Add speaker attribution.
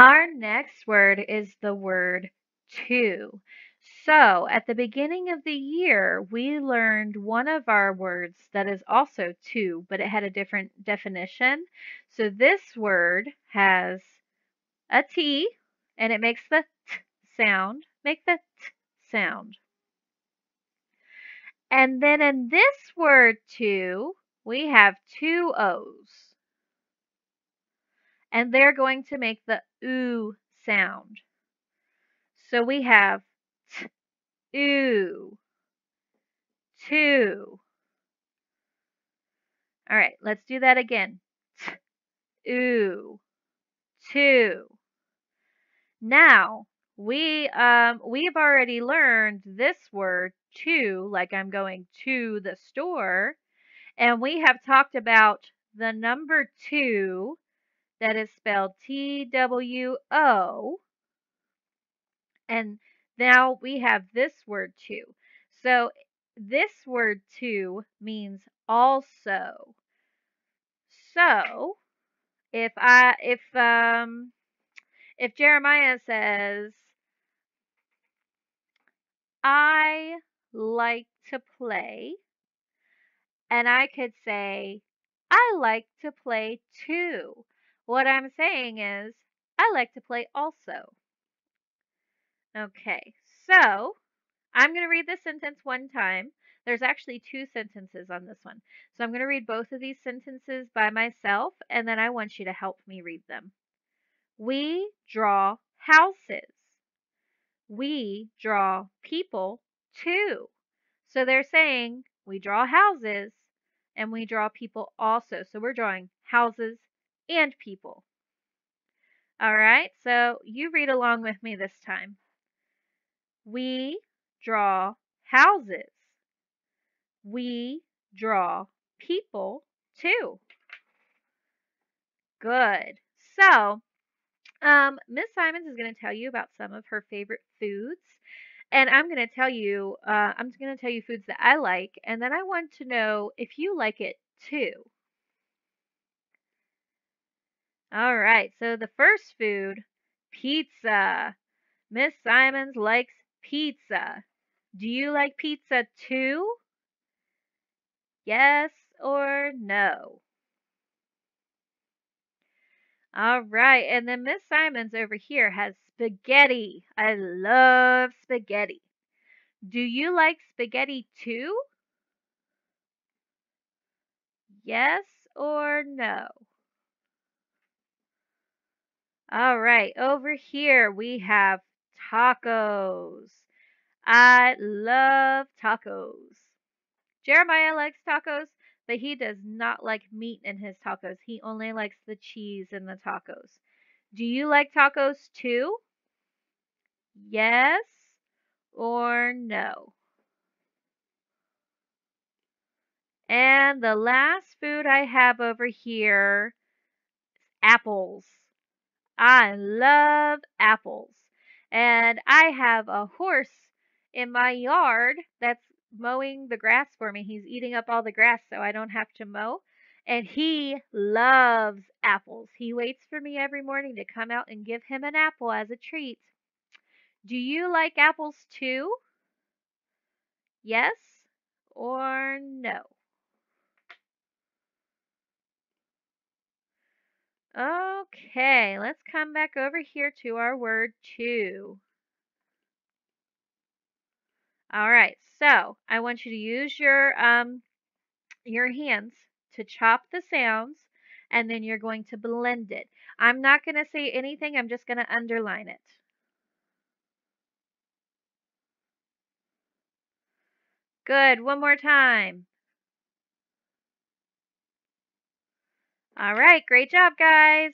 Speaker 1: Our next word is the word too. So, at the beginning of the year, we learned one of our words that is also to, but it had a different definition. So, this word has a T and it makes the t sound. Make the t sound. And then in this word too, we have two O's and they're going to make the oo sound. So we have t, oo, too. All right, let's do that again. T, oo, too. Now, we um we've already learned this word to like I'm going to the store and we have talked about the number 2 that is spelled T W O. And now we have this word too. So this word too means also. So if I if um if Jeremiah says I like to play and I could say I like to play too. What I'm saying is, I like to play also. Okay, so I'm going to read this sentence one time. There's actually two sentences on this one. So I'm going to read both of these sentences by myself, and then I want you to help me read them. We draw houses. We draw people too. So they're saying we draw houses and we draw people also. So we're drawing houses and people. All right, so you read along with me this time. We draw houses. We draw people too. Good. So, um, Miss Simons is going to tell you about some of her favorite foods. And I'm going to tell you, uh, I'm going to tell you foods that I like. And then I want to know if you like it too. All right, so the first food, pizza. Miss Simons likes pizza. Do you like pizza too? Yes or no? All right, and then Miss Simons over here has spaghetti. I love spaghetti. Do you like spaghetti too? Yes or no? All right, over here we have tacos. I love tacos. Jeremiah likes tacos, but he does not like meat in his tacos. He only likes the cheese in the tacos. Do you like tacos too? Yes or no? And the last food I have over here apples. I love apples. And I have a horse in my yard that's mowing the grass for me. He's eating up all the grass so I don't have to mow. And he loves apples. He waits for me every morning to come out and give him an apple as a treat. Do you like apples too? Yes or no? Okay, let's come back over here to our word too. All right, so I want you to use your um your hands to chop the sounds and then you're going to blend it. I'm not going to say anything, I'm just going to underline it. Good, one more time. All right, great job, guys.